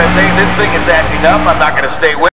that thing, this thing is acting up. I'm not going to stay with